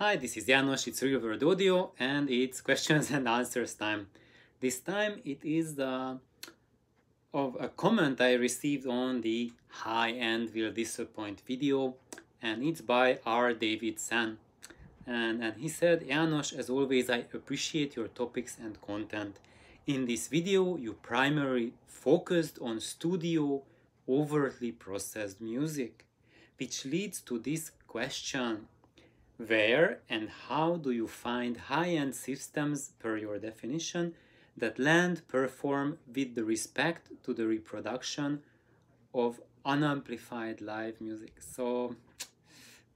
Hi, this is Janos, it's World Audio and it's questions and answers time. This time it is the of a comment I received on the High End Will Disappoint video and it's by R. David San. And, and he said, Janos, as always, I appreciate your topics and content. In this video, you primarily focused on studio overtly processed music, which leads to this question where and how do you find high-end systems per your definition that land perform with the respect to the reproduction of unamplified live music? So,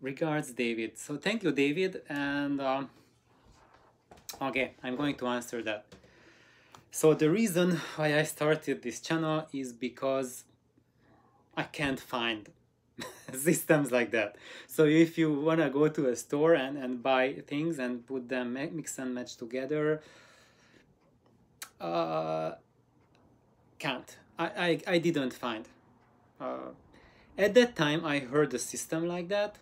regards, David. So, thank you, David. And um, okay, I'm going to answer that. So, the reason why I started this channel is because I can't find systems like that. So if you want to go to a store and, and buy things and put them mix and match together, uh, can't. I, I, I didn't find. Uh, at that time, I heard a system like that,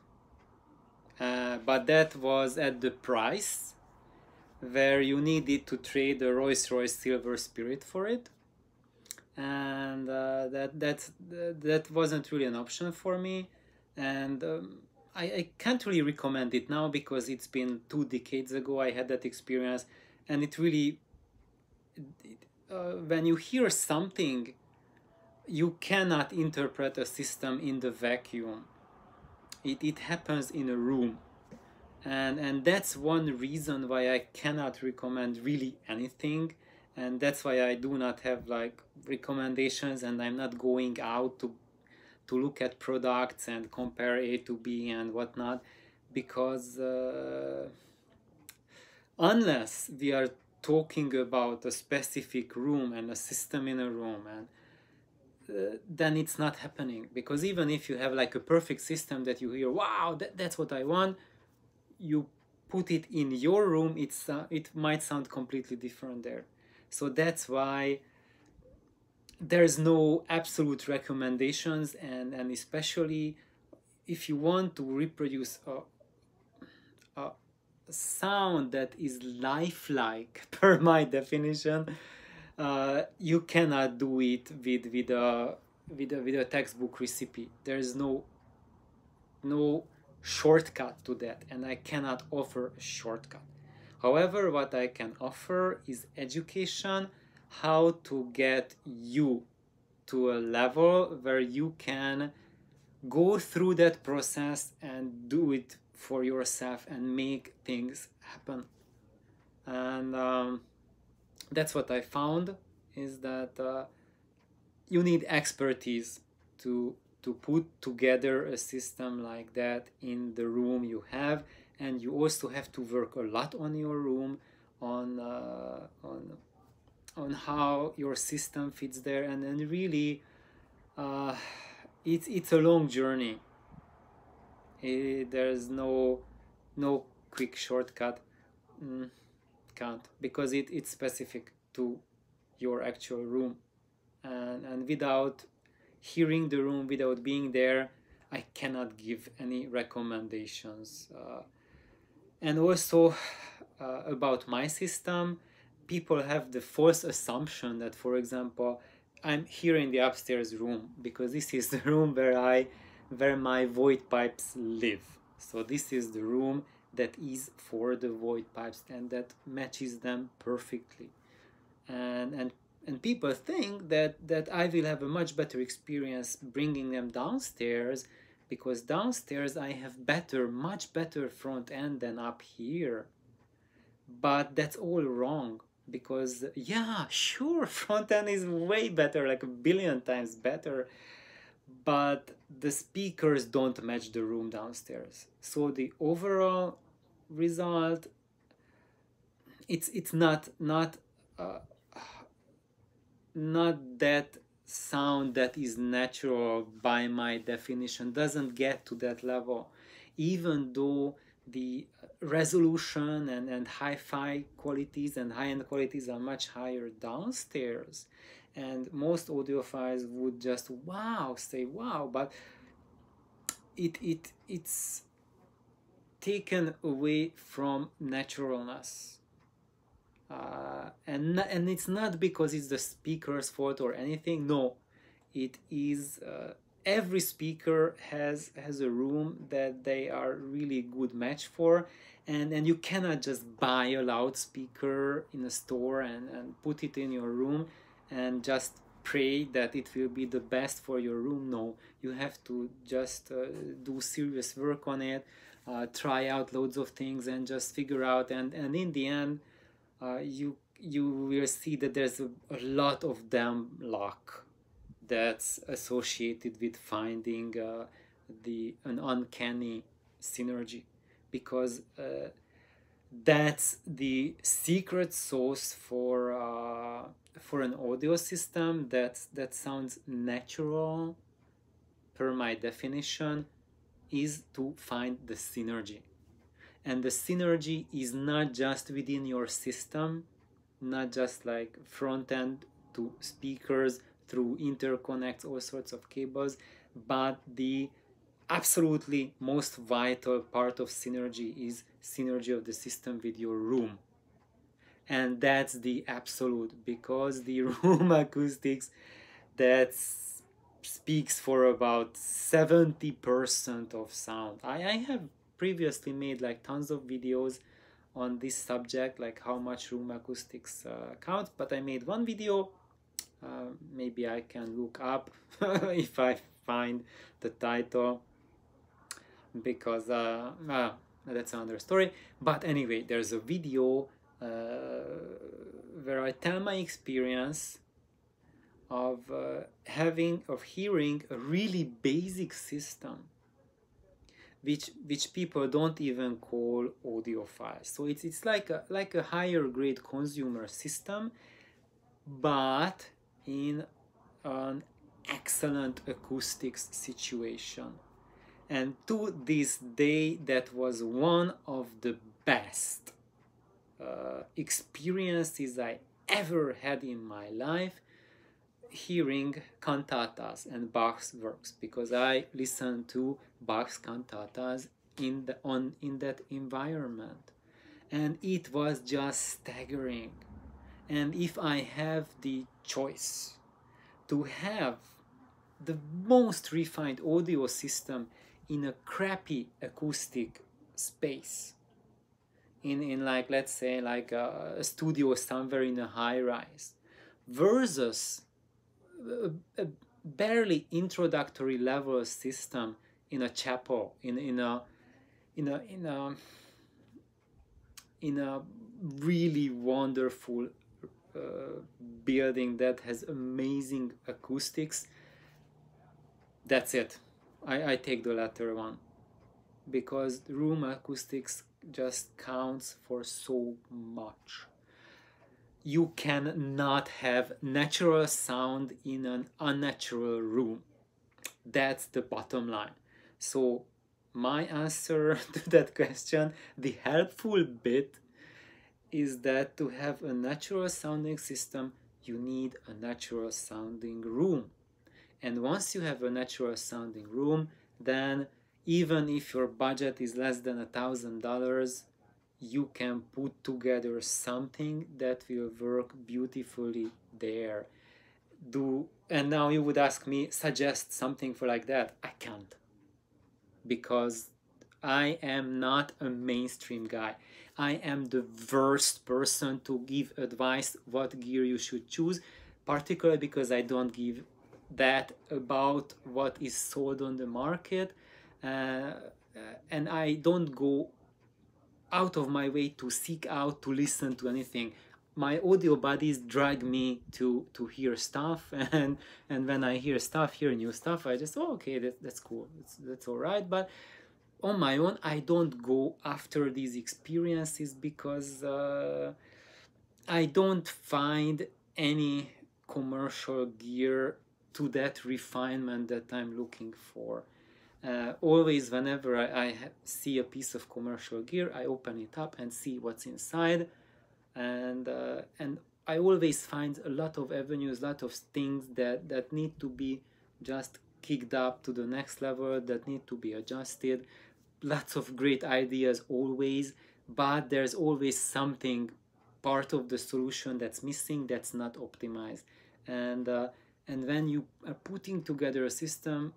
uh, but that was at the price where you needed to trade a Rolls-Royce Silver Spirit for it and uh, that that that wasn't really an option for me. And um, I, I can't really recommend it now because it's been two decades ago I had that experience. And it really uh, when you hear something you cannot interpret a system in the vacuum. It, it happens in a room. And and that's one reason why I cannot recommend really anything and that's why I do not have like recommendations and I'm not going out to to look at products and compare A to B and whatnot because uh, unless we are talking about a specific room and a system in a room and uh, then it's not happening because even if you have like a perfect system that you hear wow that, that's what I want you put it in your room it's uh, it might sound completely different there so that's why there's no absolute recommendations and, and especially if you want to reproduce a, a sound that is lifelike per my definition uh, you cannot do it with with a with a, with a textbook recipe. There's no no shortcut to that and i cannot offer a shortcut However, what I can offer is education, how to get you to a level where you can go through that process and do it for yourself and make things happen. And um, that's what I found is that uh, you need expertise to to put together a system like that in the room you have and you also have to work a lot on your room on uh, on on how your system fits there and then really uh, it's it's a long journey. It, there's no no quick shortcut mm, can't because it, it's specific to your actual room. And and without hearing the room without being there I cannot give any recommendations uh, and also uh, about my system people have the false assumption that for example i'm here in the upstairs room because this is the room where i where my void pipes live. So this is the room that is for the void pipes and that matches them perfectly. And and and people think that that i will have a much better experience bringing them downstairs because downstairs I have better, much better front end than up here. But that's all wrong because yeah, sure, front end is way better, like a billion times better, but the speakers don't match the room downstairs. So the overall result, it's it's not not uh, not that sound that is natural by my definition doesn't get to that level even though the resolution and, and hi-fi qualities and high-end qualities are much higher downstairs and most audiophiles would just wow say wow but it it it's taken away from naturalness. Uh, and and it's not because it's the speaker's fault or anything. No, it is uh, every speaker has has a room that they are really good match for, and and you cannot just buy a loudspeaker in a store and and put it in your room and just pray that it will be the best for your room. No, you have to just uh, do serious work on it uh, try out loads of things and just figure out and and in the end uh, you you will see that there's a, a lot of damn luck that's associated with finding uh, the an uncanny synergy because uh, that's the secret sauce for uh, for an audio system that that sounds natural per my definition is to find the synergy. And the synergy is not just within your system, not just like front end to speakers through interconnects, all sorts of cables, but the absolutely most vital part of synergy is synergy of the system with your room. And that's the absolute because the room acoustics that speaks for about 70% of sound. I, I have previously made like tons of videos on this subject, like how much room acoustics uh, count, but I made one video. Uh, maybe I can look up if I find the title because uh, uh, that's another story. But anyway, there's a video uh, where I tell my experience of uh, having of hearing a really basic system which which people don't even call audiophile so it's it's like a like a higher grade consumer system but in an excellent acoustics situation. And to this day that was one of the best uh, experiences i ever had in my life hearing cantatas and Bach's works because I listen to Bach's cantatas in the on in that environment. And it was just staggering. And if I have the choice to have the most refined audio system in a crappy acoustic space in in like let's say like a, a studio somewhere in a high rise versus a, barely introductory level system in a chapel in in a in a in a in a really wonderful uh, building that has amazing acoustics that's it I, I take the latter one because room acoustics just counts for so much you cannot have natural sound in an unnatural room. That's the bottom line. So, my answer to that question, the helpful bit, is that to have a natural sounding system, you need a natural sounding room. And once you have a natural sounding room, then even if your budget is less than a thousand dollars, you can put together something that will work beautifully there. Do and now you would ask me suggest something for like that. I can't because i am not a mainstream guy. I am the worst person to give advice what gear you should choose particularly because i don't give that about what is sold on the market uh, and i don't go out of my way to seek out to listen to anything my audio buddies drag me to to hear stuff. And and when i hear stuff hear new stuff i just oh okay that, that's cool. That's, that's all right. But on my own i don't go after these experiences because uh, i don't find any commercial gear to that refinement that i'm looking for. Uh, always whenever I, I see a piece of commercial gear i open it up and see what's inside and uh, and i always find a lot of avenues a lot of things that that need to be just kicked up to the next level that need to be adjusted. Lots of great ideas always, but there's always something part of the solution that's missing that's not optimized. And uh, and when you are putting together a system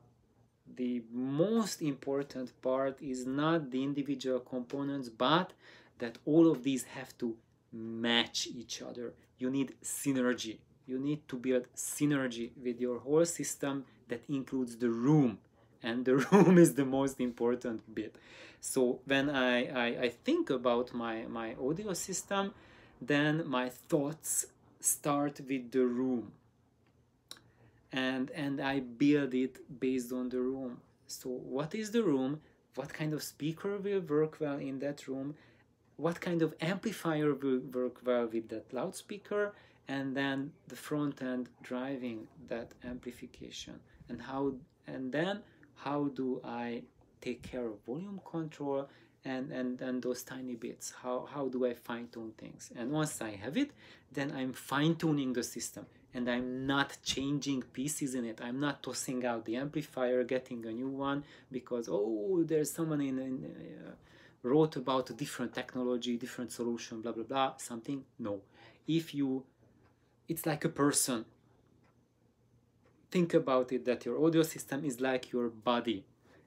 the most important part is not the individual components but that all of these have to match each other. You need synergy. You need to build synergy with your whole system that includes the room. And the room is the most important bit. So when I, I, I think about my, my audio system then my thoughts start with the room. And and I build it based on the room. So what is the room? What kind of speaker will work well in that room what kind of amplifier will work well with that loudspeaker and then the front end driving that amplification. And how and then how do I take care of volume control and and and those tiny bits? How how do i fine tune things? And once i have it then i'm fine tuning the system and i'm not changing pieces in it. I'm not tossing out the amplifier getting a new one because oh there's someone in, in uh, wrote about a different technology different solution blah blah blah something? No. If you it's like a person. Think about it that your audio system is like your body.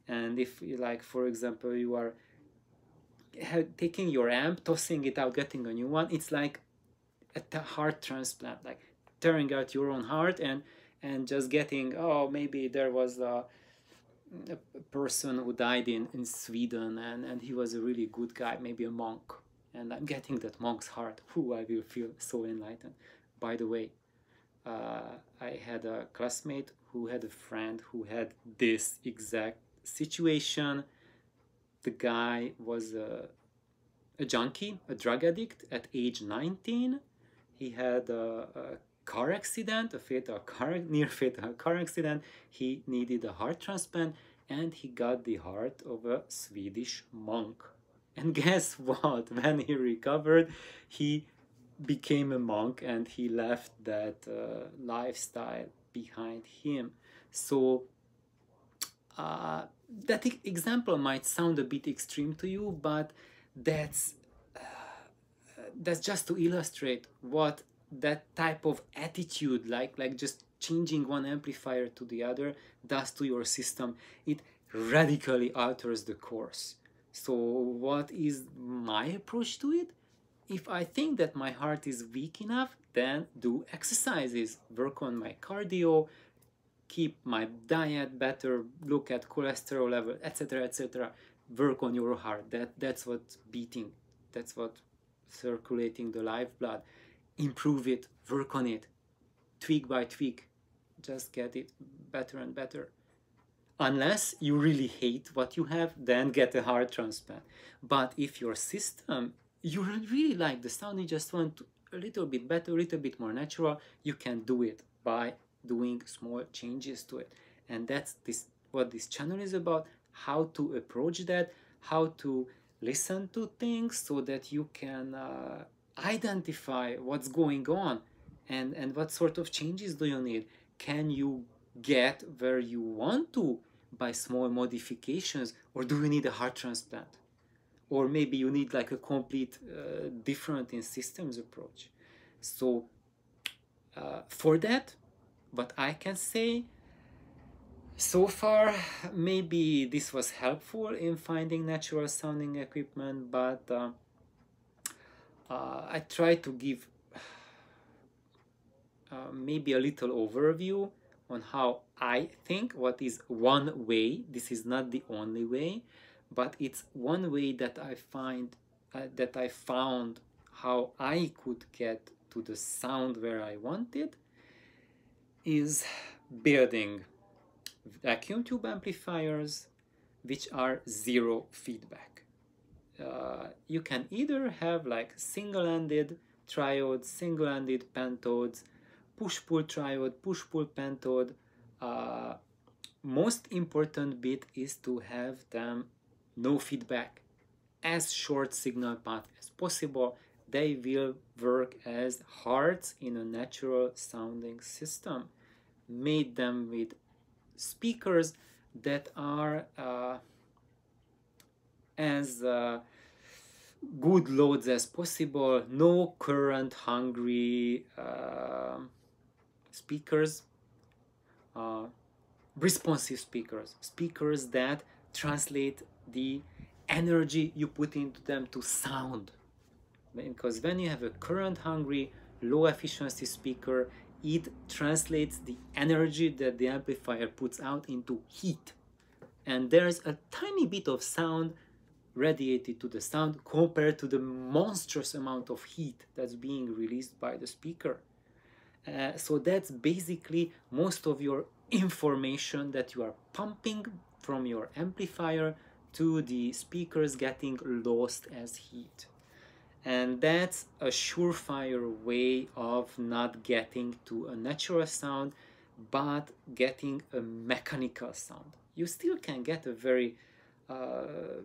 And if you like for example you are taking your amp, tossing it out, getting a new one, it's like a heart transplant, like tearing out your own heart and and just getting oh maybe there was a, a person who died in, in Sweden and, and he was a really good guy, maybe a monk. And I'm getting that monk's heart. Who I will feel so enlightened. By the way, uh, I had a classmate who had a friend who had this exact situation the guy was a, a junkie, a drug addict at age 19. He had a, a car accident, a fatal car, near fatal car accident. He needed a heart transplant and he got the heart of a Swedish monk. And guess what? When he recovered, he became a monk and he left that uh, lifestyle behind him. So uh, that example might sound a bit extreme to you, but that's uh, that's just to illustrate what that type of attitude, like like just changing one amplifier to the other, does to your system. It radically alters the course. So, what is my approach to it? If I think that my heart is weak enough, then do exercises, work on my cardio, keep my diet better, look at cholesterol level, etc., etc. Work on your heart. That that's what beating. That's what circulating the lifeblood. Improve it. Work on it. Tweak by tweak. Just get it better and better. Unless you really hate what you have, then get a heart transplant. But if your system, you really like the sound, you just want a little bit better, a little bit more natural, you can do it by doing small changes to it and that's this what this channel is about how to approach that how to listen to things so that you can uh, identify what's going on and and what sort of changes do you need. Can you get where you want to by small modifications or do you need a heart transplant? Or maybe you need like a complete uh, different in systems approach. So uh, for that what I can say so far maybe this was helpful in finding natural sounding equipment but uh, uh, I try to give uh, maybe a little overview on how I think what is one way this is not the only way but it's one way that I find uh, that I found how I could get to the sound where I wanted is building vacuum tube amplifiers which are zero feedback. Uh, you can either have like single-ended triodes, single-ended pentodes, push-pull triode, push-pull pentode. Uh, most important bit is to have them no feedback, as short signal path as possible. They will work as hearts in a natural sounding system made them with speakers that are uh, as uh, good loads as possible, no current hungry uh, speakers, uh, responsive speakers, speakers that translate the energy you put into them to sound. Because when you have a current hungry, low efficiency speaker, it translates the energy that the amplifier puts out into heat. And there's a tiny bit of sound radiated to the sound compared to the monstrous amount of heat that's being released by the speaker. Uh, so that's basically most of your information that you are pumping from your amplifier to the speakers getting lost as heat. And that's a surefire way of not getting to a natural sound, but getting a mechanical sound. You still can get a very uh,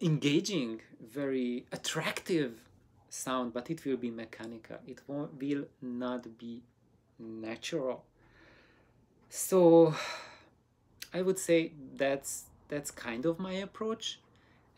engaging, very attractive sound, but it will be mechanical. It won't, will not be natural. So I would say that's that's kind of my approach,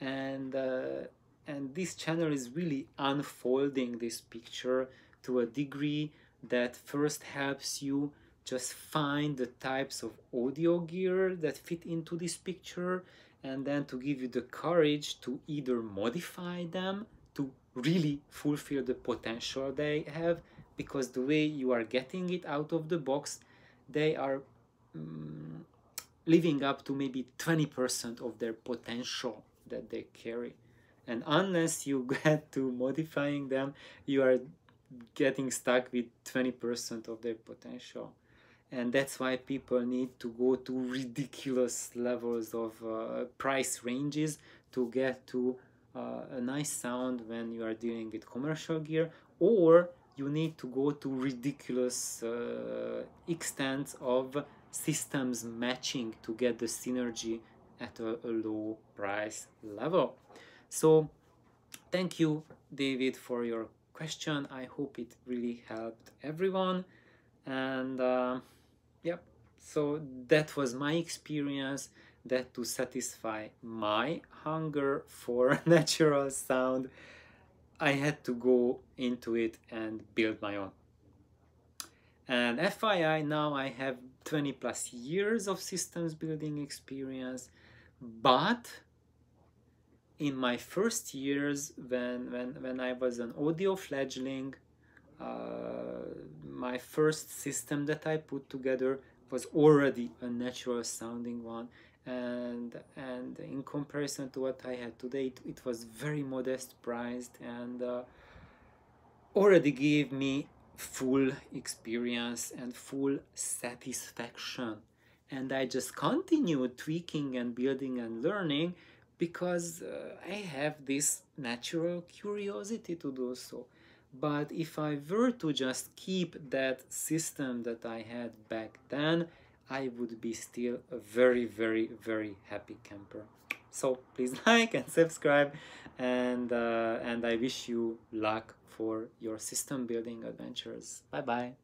and uh, and this channel is really unfolding this picture to a degree that first helps you just find the types of audio gear that fit into this picture and then to give you the courage to either modify them to really fulfill the potential they have because the way you are getting it out of the box they are um, living up to maybe 20% of their potential that they carry. And unless you get to modifying them you are getting stuck with 20% of their potential and that's why people need to go to ridiculous levels of uh, price ranges to get to uh, a nice sound when you are dealing with commercial gear or you need to go to ridiculous uh, extents of systems matching to get the synergy at a, a low price level. So thank you david for your question. I hope it really helped everyone. And uh, Yep. So that was my experience that to satisfy my hunger for natural sound, I had to go into it and build my own. And FYI, now I have 20 plus years of systems building experience, but in my first years when, when, when I was an audio fledgling, my first system that I put together was already a natural sounding one. And and in comparison to what I had today it, it was very modest priced and uh, already gave me full experience and full satisfaction. And I just continued tweaking and building and learning because uh, I have this natural curiosity to do so but if I were to just keep that system that I had back then, I would be still a very, very, very happy camper. So please like and subscribe and, uh, and I wish you luck for your system building adventures. Bye bye.